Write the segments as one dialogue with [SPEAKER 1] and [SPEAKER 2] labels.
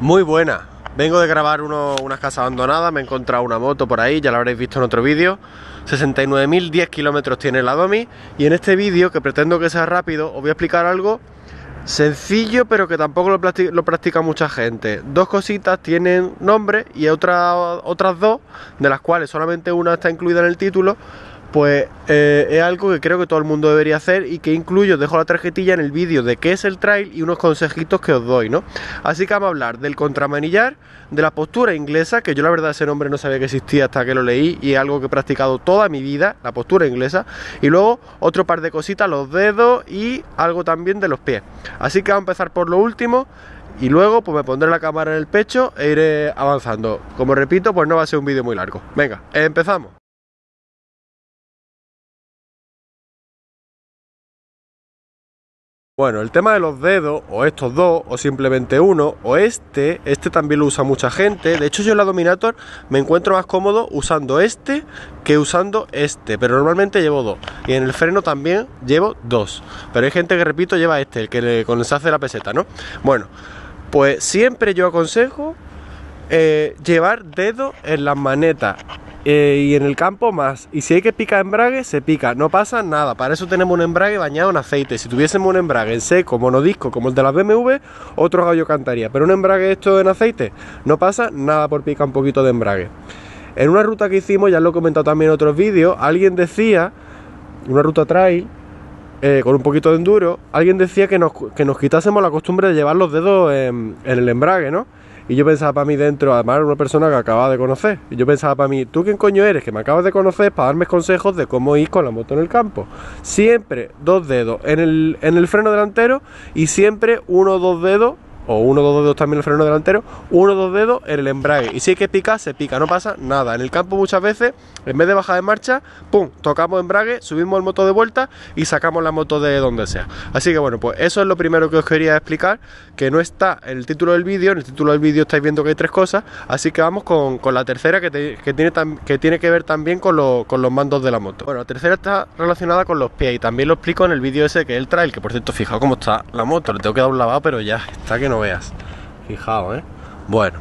[SPEAKER 1] Muy buena. Vengo de grabar unas casas abandonadas, me he encontrado una moto por ahí, ya la habréis visto en otro vídeo. 69.010 kilómetros tiene la Domi y en este vídeo, que pretendo que sea rápido, os voy a explicar algo sencillo pero que tampoco lo, practica, mucha gente. Dos cositas tienen nombre y otras dos, de las cuales solamente una está incluida en el título, pues eh, es algo que creo que todo el mundo debería hacer y que incluyo, dejo la tarjetilla en el vídeo de qué es el trail y unos consejitos que os doy, ¿no? Así que vamos a hablar del contramanillar, de la postura inglesa, que yo la verdad ese nombre no sabía que existía hasta que lo leí y es algo que he practicado toda mi vida, la postura inglesa, y luego otro par de cositas, los dedos y algo también de los pies. Así que vamos a empezar por lo último y luego pues me pondré la cámara en el pecho e iré avanzando. Como repito, pues no va a ser un vídeo muy largo. Venga, empezamos. Bueno, el tema de los dedos, o estos dos, o simplemente uno, o este, este también lo usa mucha gente. De hecho, yo en la Dominator me encuentro más cómodo usando este que usando este, pero normalmente llevo dos. Y en el freno también llevo dos. Pero hay gente que, repito, lleva este, el que le, con se hace la peseta, ¿no? Bueno, pues siempre yo aconsejo eh, llevar dedos en las manetas eh, y en el campo más. Y si hay que picar embrague, se pica, no pasa nada. Para eso tenemos un embrague bañado en aceite. Si tuviésemos un embrague en seco, monodisco, como el de la BMW, otro gallo cantaría. Pero un embrague hecho en aceite, no pasa nada por picar un poquito de embrague. En una ruta que hicimos, ya lo he comentado también en otros vídeos, alguien decía, una ruta trail, eh, con un poquito de enduro, alguien decía que nos, que nos quitásemos la costumbre de llevar los dedos en, en el embrague, ¿no? Y yo pensaba para mí dentro, además era una persona que acababa de conocer. Y yo pensaba para mí, ¿tú quién coño eres? Que me acabas de conocer para darme consejos de cómo ir con la moto en el campo. Siempre dos dedos en el, en el freno delantero y siempre uno o dos dedos o uno dos dedos también el freno delantero, uno o dos dedos en el embrague. Y si hay que picar, se pica, no pasa nada. En el campo muchas veces, en vez de bajar de marcha, pum, tocamos embrague, subimos el moto de vuelta y sacamos la moto de donde sea. Así que bueno, pues eso es lo primero que os quería explicar, que no está en el título del vídeo, en el título del vídeo estáis viendo que hay tres cosas, así que vamos con, la tercera que, tiene que tiene que ver también con, con los mandos de la moto. Bueno, la tercera está relacionada con los pies y también lo explico en el vídeo ese que es el trail, que por cierto, fijaos cómo está la moto, le tengo que dar un lavado, pero ya está que no veas. Fijaos, ¿eh? Bueno,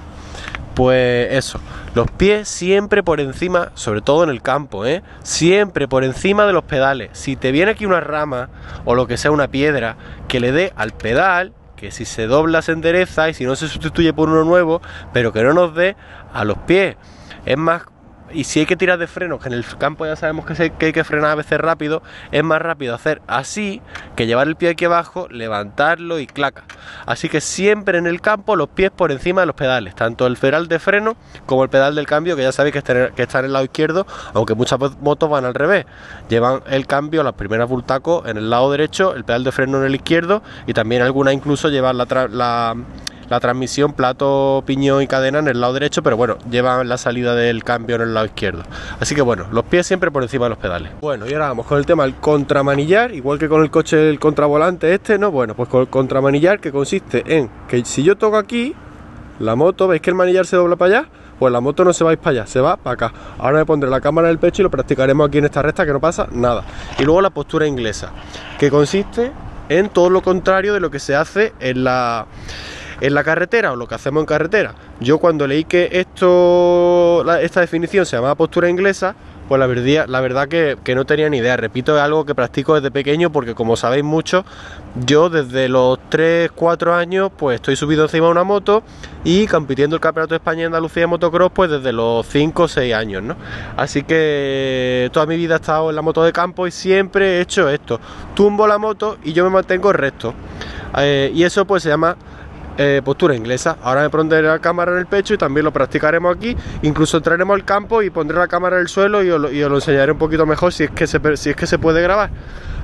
[SPEAKER 1] pues eso. Los pies siempre por encima, sobre todo en el campo, ¿eh? Siempre por encima de los pedales. Si te viene aquí una rama o lo que sea una piedra, que le dé al pedal, que si se dobla se endereza y si no se sustituye por uno nuevo, pero que no nos dé a los pies. Es más y si hay que tirar de freno, que en el campo ya sabemos que, hay que frenar a veces rápido, es más rápido hacer así que llevar el pie aquí abajo, levantarlo y claca. Así que siempre en el campo los pies por encima de los pedales, tanto el pedal de freno como el pedal del cambio, que ya sabéis que está, en el lado izquierdo, aunque muchas motos van al revés. Llevan el cambio, las primeras bultacos en el lado derecho, el pedal de freno en el izquierdo y también algunas incluso llevan la, la la transmisión plato, piñón y cadena en el lado derecho, pero bueno, llevan la salida del cambio en el lado izquierdo. Así que bueno, los pies siempre por encima de los pedales. Bueno, y ahora vamos con el tema del contramanillar, igual que con el coche el contravolante este, ¿no? Bueno, pues con el contramanillar que consiste en que si yo toco aquí, la moto, ¿veis que el manillar se dobla para allá? Pues la moto no se va a ir para allá, se va para acá. Ahora me pondré la cámara en el pecho y lo practicaremos aquí en esta recta que no pasa nada. Y luego la postura inglesa, que consiste en todo lo contrario de lo que se hace en la en la carretera o lo que hacemos en carretera. Yo cuando leí que esto, esta definición se llamaba postura inglesa, pues la verdad, la verdad que, no tenía ni idea. Repito, es algo que practico desde pequeño porque como sabéis mucho, yo desde los 3, 4 años pues estoy subido encima de una moto y compitiendo el Campeonato de España y Andalucía de motocross pues desde los 5 o 6 años, ¿no? Así que toda mi vida he estado en la moto de campo y siempre he hecho esto. Tumbo la moto y yo me mantengo recto. Eh, y eso pues se llama eh, postura inglesa. Ahora me pondré la cámara en el pecho y también lo practicaremos aquí. Incluso entraremos al campo y pondré la cámara en el suelo y os, lo, enseñaré un poquito mejor si es, que se, si es que se puede grabar.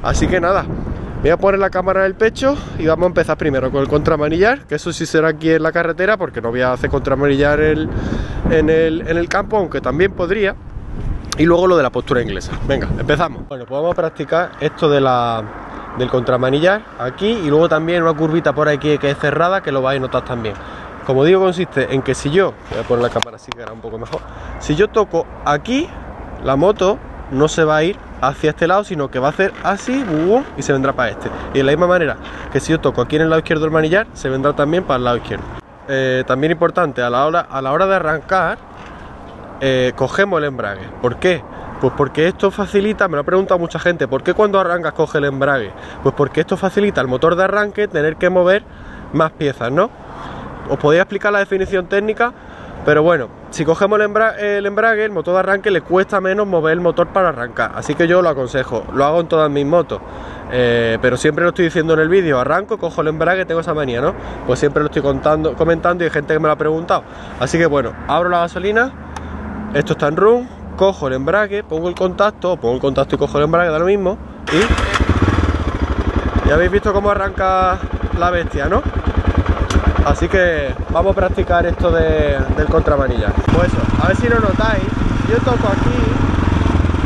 [SPEAKER 1] Así que nada, voy a poner la cámara en el pecho y vamos a empezar primero con el contramanillar, que eso sí será aquí en la carretera porque no voy a hacer contramanillar en, el, en el campo, aunque también podría. Y luego lo de la postura inglesa. Venga, empezamos. Bueno, pues vamos a practicar esto de la del contramanillar aquí y luego también una curvita por aquí que es cerrada que lo vais a notar también. Como digo, consiste en que si yo, voy a poner la cámara así que era un poco mejor, si yo toco aquí, la moto no se va a ir hacia este lado, sino que va a hacer así y se vendrá para este. Y de la misma manera que si yo toco aquí en el lado izquierdo del manillar, se vendrá también para el lado izquierdo. eh, también importante, a la hora, a la hora de arrancar, eh, cogemos el embrague. ¿Por qué? Pues porque esto facilita, me lo ha preguntado mucha gente, ¿por qué cuando arrancas coge el embrague? Pues porque esto facilita al motor de arranque tener que mover más piezas, ¿no? Os podría explicar la definición técnica, pero bueno, si cogemos el, embrague, el motor de arranque le cuesta menos mover el motor para arrancar. Así que yo lo aconsejo, lo hago en todas mis motos. Eh, pero siempre lo estoy diciendo en el vídeo, arranco, cojo el embrague, tengo esa manía, ¿no? Pues siempre lo estoy comentando y hay gente que me lo ha preguntado. Así que bueno, abro la gasolina, esto está en run, cojo el embrague, pongo el contacto, pongo el contacto y cojo el embrague, da lo mismo. Y ya habéis visto cómo arranca la bestia, ¿no? Así que vamos a practicar esto del contramanillar. Pues eso, a ver si lo notáis. Yo toco aquí,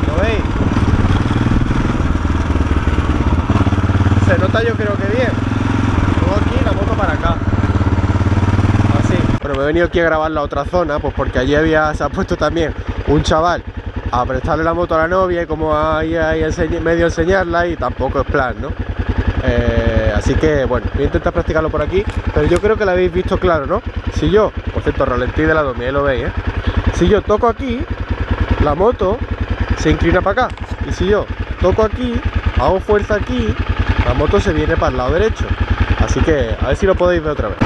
[SPEAKER 1] ¿lo veis? Se nota yo creo que bien. Pongo aquí la moto para acá. Así. Bueno, me he venido aquí a grabar la otra zona, pues porque allí había, se ha puesto también un chaval a prestarle la moto a la novia y como ahí, medio enseñarla y tampoco es plan, ¿no? Eh, así que bueno, voy a intentar practicarlo por aquí, pero yo creo que lo habéis visto claro, ¿no? Si yo, por cierto, ralentí de lado, ahí lo veis, ¿eh? Si yo toco aquí, la moto se inclina para acá. Y si yo toco aquí, hago fuerza aquí, la moto se viene para el lado derecho. Así que a ver si lo podéis ver otra vez.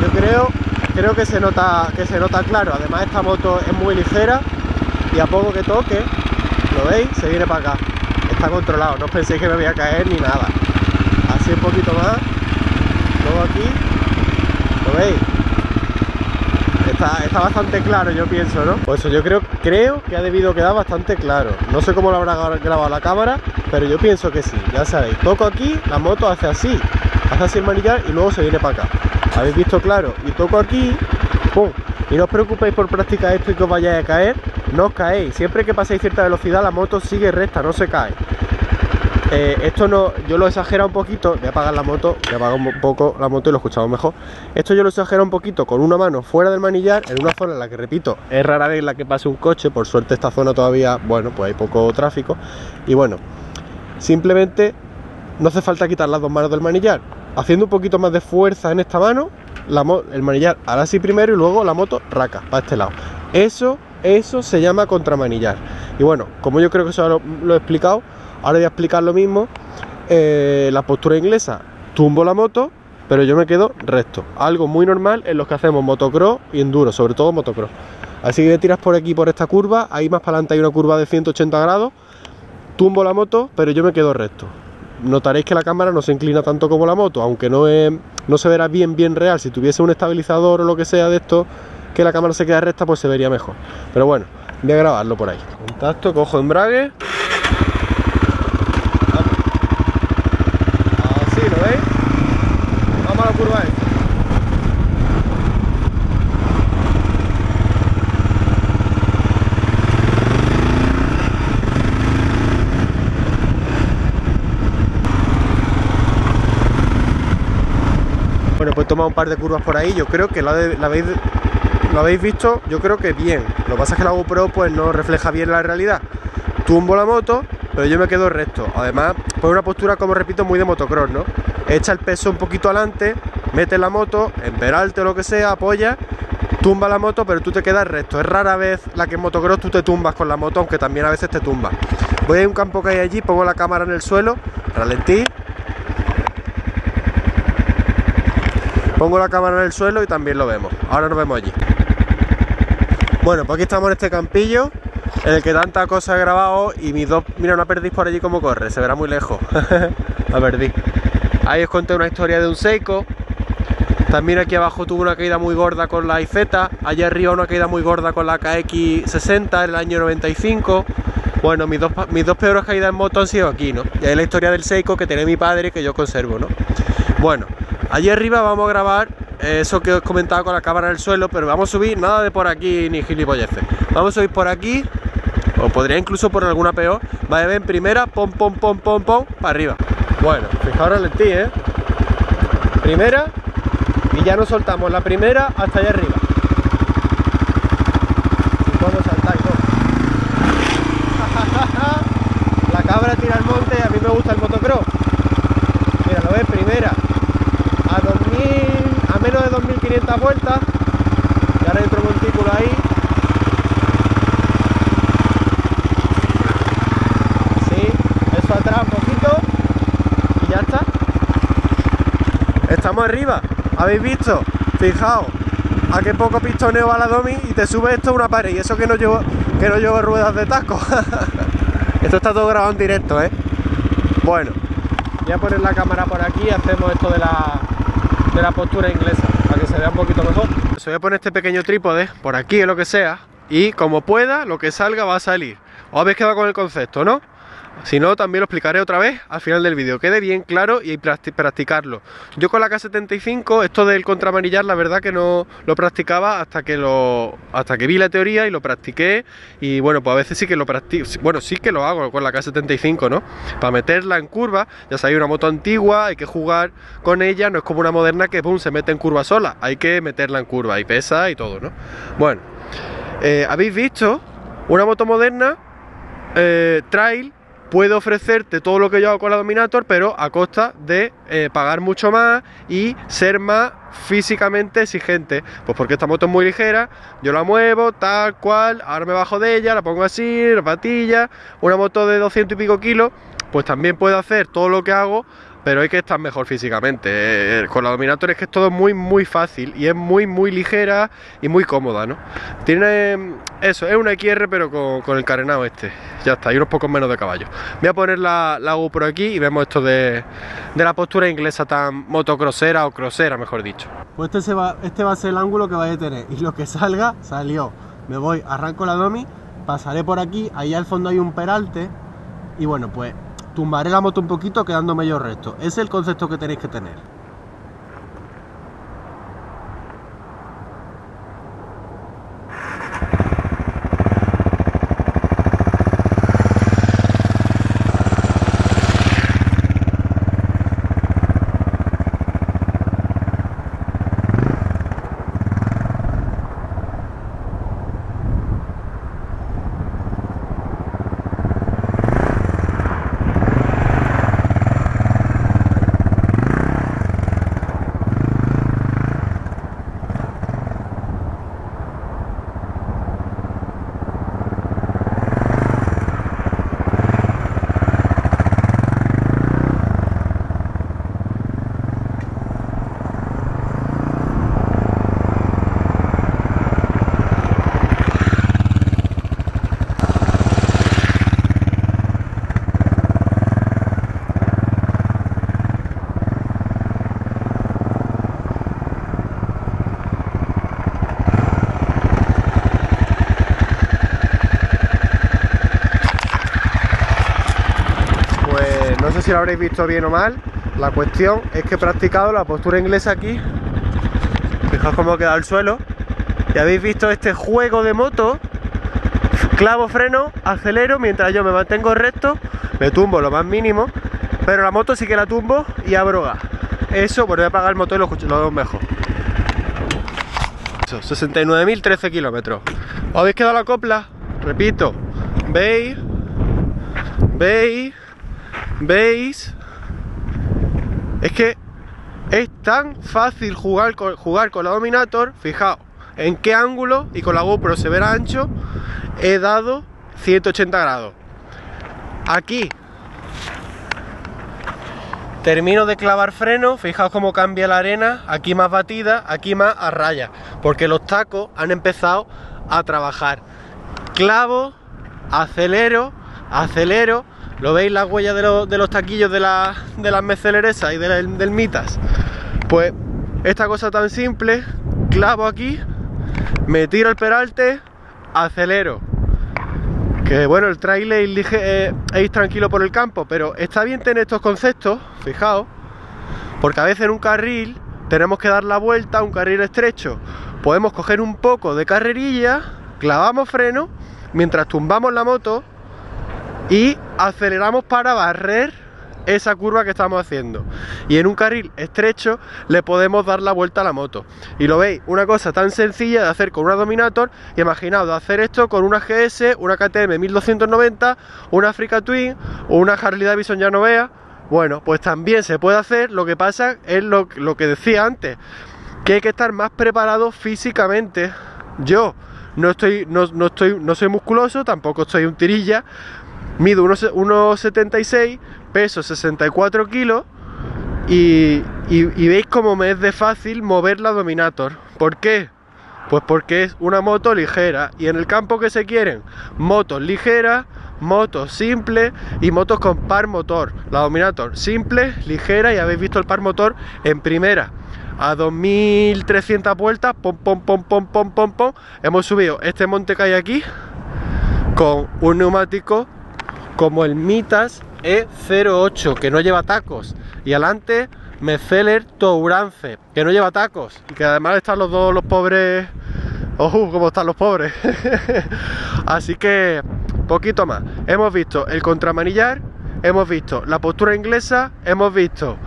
[SPEAKER 1] Yo creo, que se nota, que se nota claro. Además esta moto es muy ligera y a poco que toque, ¿lo veis? Se viene para acá. Está controlado, no penséis que me voy a caer ni nada. Así un poquito más. Luego aquí, ¿lo veis? Está, bastante claro, yo pienso, ¿no? Pues yo creo, creo que ha debido quedar bastante claro. No sé cómo lo habrá grabado la cámara, pero yo pienso que sí. Ya sabéis, toco aquí, la moto hace así, hace así el manillar y luego se viene para acá. ¿Habéis visto claro? Y toco aquí, ¡pum! Y no os preocupéis por practicar esto y que os vayáis a caer, no os caéis. Siempre que paséis cierta velocidad la moto sigue recta, no se cae. Eh, esto no, yo lo exagero un poquito, voy a apagar la moto, voy a apagar un poco la moto y lo escuchamos mejor. Esto yo lo exagero un poquito con una mano fuera del manillar, en una zona en la que, repito, es rara vez la que pase un coche, por suerte esta zona todavía, bueno, pues hay poco tráfico. Y bueno, simplemente no hace falta quitar las dos manos del manillar. Haciendo un poquito más de fuerza en esta mano, el manillar hará así primero y luego la moto raca para este lado. Eso eso se llama contramanillar. Y bueno, como yo creo que eso lo, he explicado, ahora voy a explicar lo mismo. Eh, la postura inglesa, tumbo la moto, pero yo me quedo recto. Algo muy normal en los que hacemos motocross y enduro, sobre todo motocross. Así que tiras por aquí, por esta curva, ahí más para adelante hay una curva de 180 grados, tumbo la moto, pero yo me quedo recto. Notaréis que la cámara no se inclina tanto como la moto, aunque no, no se verá bien, bien real. Si tuviese un estabilizador o lo que sea de esto, que la cámara se queda recta, pues se vería mejor. Pero bueno, voy a grabarlo por ahí. Contacto, cojo embrague. Así, ¿lo veis? Vamos a la curva esta. Un par de curvas por ahí, yo creo que la, veis lo habéis visto, yo creo que bien. Lo que pasa es que la GoPro pues no refleja bien la realidad. Tumbo la moto, pero yo me quedo recto. Además, por una postura, como repito, muy de motocross, ¿no? Echa el peso un poquito adelante, mete la moto, en peralte o lo que sea, apoya, tumba la moto, pero tú te quedas recto. Es rara vez la que en motocross tú te tumbas con la moto, aunque también a veces te tumbas. Voy a un campo que hay allí, pongo la cámara en el suelo, ralentí, pongo la cámara en el suelo y también lo vemos. Ahora nos vemos allí. Bueno, pues aquí estamos en este campillo en el que tanta cosa he grabado y mis dos... Mira, una perdiz por allí como corre, se verá muy lejos. la perdiz. Ahí os conté una historia de un Seiko. También aquí abajo tuve una caída muy gorda con la IZ. Allá arriba una caída muy gorda con la KX60 en el año 95. Bueno, mis dos, mis dos peores caídas en moto han sido aquí, ¿no? Y ahí la historia del Seiko que tiene mi padre que yo conservo, ¿no? Bueno, allí arriba vamos a grabar eso que os comentaba con la cámara en el suelo, pero vamos a subir nada de por aquí ni gilipolleces. Vamos a subir por aquí, o podría incluso por alguna peor. Vaya, ven primera, pom, pom, pom, pom, pom, para arriba. Bueno, fijaos en ti, ¿eh? Primera, y ya nos soltamos la primera hasta allá arriba. Vamos a saltar La cabra tira al monte y a mí me gusta el motocross. Vueltas. Y ahora hay otro montículo ahí. Sí, eso atrás un poquito. Y ya está. Estamos arriba. ¿Habéis visto? Fijaos. A qué poco pistoneo va la Domi y te sube esto a una pared. Y eso que no llevo, que no llevo ruedas de taco. esto está todo grabado en directo, ¿eh? Bueno, voy a poner la cámara por aquí y hacemos esto de la, de la postura inglesa, se vea un poquito mejor. Voy a poner este pequeño trípode por aquí o lo que sea, y como pueda, lo que salga va a salir. ¿Os habéis quedado con el concepto, no? Si no, también lo explicaré otra vez al final del vídeo. Quede bien claro y practicarlo. Yo con la K75, esto del contramarillar, la verdad que no lo practicaba hasta que lo hasta que vi la teoría y lo practiqué. Y bueno, pues a veces sí que lo practico. Bueno, sí que lo hago con la K75, ¿no? Para meterla en curva, ya sabéis, una moto antigua, hay que jugar con ella, no es como una moderna que boom, se mete en curva sola. Hay que meterla en curva y pesa y todo, ¿no? Bueno, eh, habéis visto una moto moderna, eh, trail puede ofrecerte todo lo que yo hago con la Dominator, pero a costa de eh, pagar mucho más y ser más físicamente exigente. Pues porque esta moto es muy ligera, yo la muevo tal cual, ahora me bajo de ella, la pongo así, la patilla, una moto de 200 y pico kilos, pues también puedo hacer todo lo que hago pero hay que estar mejor físicamente. Eh, con la Dominator es que es todo muy muy fácil y es muy muy ligera y muy cómoda, ¿no? Tiene eso, es una XR pero con, el carenado este. Ya está, y unos pocos menos de caballo. Voy a poner la, la por aquí y vemos esto de, la postura inglesa tan motocrossera o crossera, mejor dicho. Pues este, va, este va a ser el ángulo que vais a tener y lo que salga, salió. Me voy, arranco la domi, pasaré por aquí, ahí al fondo hay un peralte y bueno, pues tumbaré la moto un poquito quedándome yo recto. Ese es el concepto que tenéis que tener. Si lo habréis visto bien o mal. La cuestión es que he practicado la postura inglesa aquí. Fijaos cómo queda el suelo. Y habéis visto este juego de moto. Clavo freno, acelero mientras yo me mantengo recto. Me tumbo lo más mínimo. Pero la moto sí que la tumbo y abro Eso, bueno, voy a apagar el motor y lo, lo veo mejor. 69.013 kilómetros. ¿Os habéis quedado la copla? Repito. ¿Veis? ¿Veis? ¿Veis? Es que es tan fácil jugar con, jugar con la Dominator. Fijaos en qué ángulo y con la GoPro se verá ancho he dado 180 grados. Aquí termino de clavar freno, fijaos cómo cambia la arena, aquí más batida, aquí más a raya, porque los tacos han empezado a trabajar. Clavo, acelero, acelero, ¿Lo veis las huellas de, los taquillos de, la, de las meceleresas y del Mitas? Pues esta cosa tan simple, clavo aquí, me tiro el peralte, acelero. Que bueno, el trailer es, es tranquilo por el campo, pero está bien tener estos conceptos, fijaos, porque a veces en un carril tenemos que dar la vuelta, un carril estrecho, podemos coger un poco de carrerilla, clavamos freno, mientras tumbamos la moto y aceleramos para barrer esa curva que estamos haciendo. Y en un carril estrecho le podemos dar la vuelta a la moto. Y lo veis, una cosa tan sencilla de hacer con una Dominator imaginaos hacer esto con una GS, una KTM 1290 una Africa Twin o una Harley Davidson ya no vea. Bueno, pues también se puede hacer, lo que pasa es lo, lo que decía antes que hay que estar más preparado físicamente. Yo no estoy, no, estoy, no soy musculoso, tampoco estoy un tirilla, mido 1,76, peso 64 kilos y, veis como me es de fácil mover la Dominator. ¿Por qué? Pues porque es una moto ligera y en el campo que se quieren, motos ligeras, motos simples y motos con par motor. La Dominator simple, ligera y habéis visto el par motor en primera a 2300 vueltas, pom, pom, pom, pom, pom, pom, pom, hemos subido este monte que hay aquí con un neumático como el Mitas E08 que no lleva tacos y adelante Meceler Tourance que no lleva tacos y que además están los dos los pobres ¡Oh, cómo están los pobres! Así que, poquito más. Hemos visto el contramanillar, hemos visto la postura inglesa, hemos visto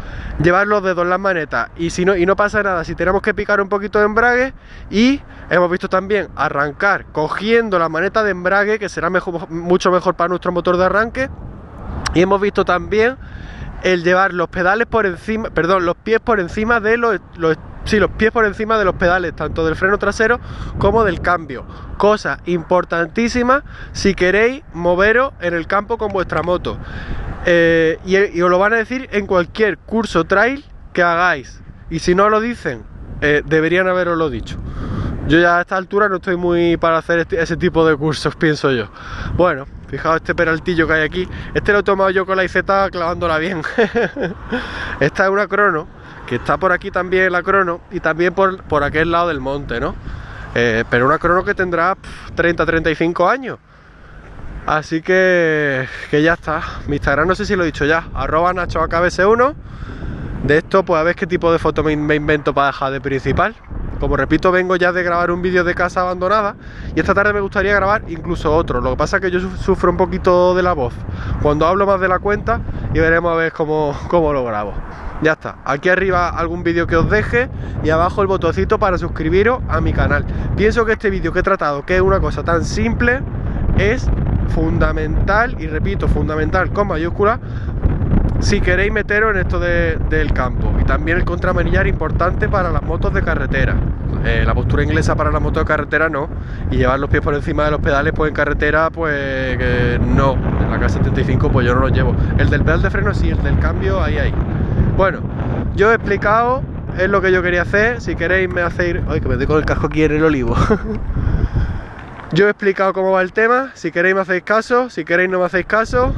[SPEAKER 1] llevar los dedos en las manetas y si no y no pasa nada si tenemos que picar un poquito de embrague y hemos visto también arrancar cogiendo la maneta de embrague que será mucho mejor para nuestro motor de arranque. Y hemos visto también el llevar los pedales por encima, perdón, los pies por encima de los, sí, los pies por encima de los pedales, tanto del freno trasero como del cambio. Cosa importantísima si queréis moveros en el campo con vuestra moto. Eh, y, os lo van a decir en cualquier curso trail que hagáis. Y si no lo dicen, eh, deberían haberoslo dicho. Yo ya a esta altura no estoy muy para hacer este, ese tipo de cursos, pienso yo. Bueno, fijaos este peraltillo que hay aquí. Este lo he tomado yo con la IZ clavándola bien. Esta es una crono, que está por aquí también la crono y también por, por aquel lado del monte, ¿no? Eh, pero una crono que tendrá 30-35 años. Así que, que ya está. Mi Instagram no sé si lo he dicho ya. Arroba NachoAKBS1. De esto, pues a ver qué tipo de foto me, invento para dejar de principal. Como repito, vengo ya de grabar un vídeo de casa abandonada y esta tarde me gustaría grabar incluso otro. Lo que pasa es que yo sufro un poquito de la voz cuando hablo más de la cuenta y veremos a ver cómo, cómo lo grabo. Ya está, aquí arriba algún vídeo que os deje y abajo el botoncito para suscribiros a mi canal. Pienso que este vídeo que he tratado, que es una cosa tan simple, es fundamental, y repito, fundamental con mayúscula, si queréis meteros en esto del campo. Y también el contramanillar importante para las motos de carretera. Eh, la postura inglesa para la moto de carretera no. Y llevar los pies por encima de los pedales, pues en carretera, pues no. En la K75 pues yo no lo llevo. El del pedal de freno sí, el del cambio ahí ahí. Bueno, yo he explicado, es lo que yo quería hacer. Si queréis me hacéis... Ay, que me doy con el casco aquí en el olivo. Yo he explicado cómo va el tema, si queréis me hacéis caso, si queréis no me hacéis caso.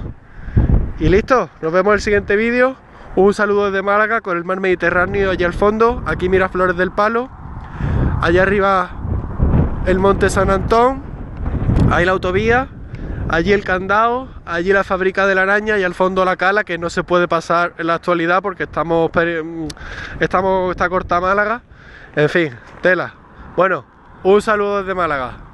[SPEAKER 1] Y listo, nos vemos en el siguiente vídeo. Un saludo desde Málaga con el mar Mediterráneo allí al fondo. Aquí mira Flores del Palo. Allá arriba el Monte San Antón. Ahí la autovía. Allí el candado, allí la fábrica de la araña y al fondo la cala que no se puede pasar en la actualidad porque estamos, mm, estamos está corta Málaga. En fin, tela. Bueno, un saludo desde Málaga.